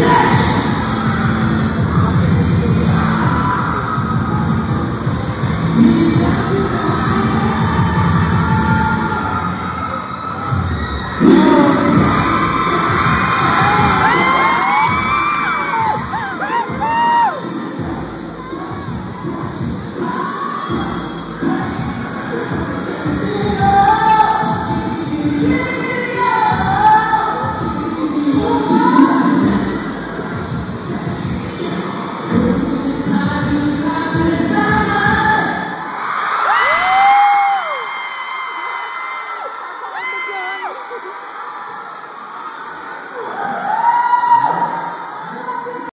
Yeah!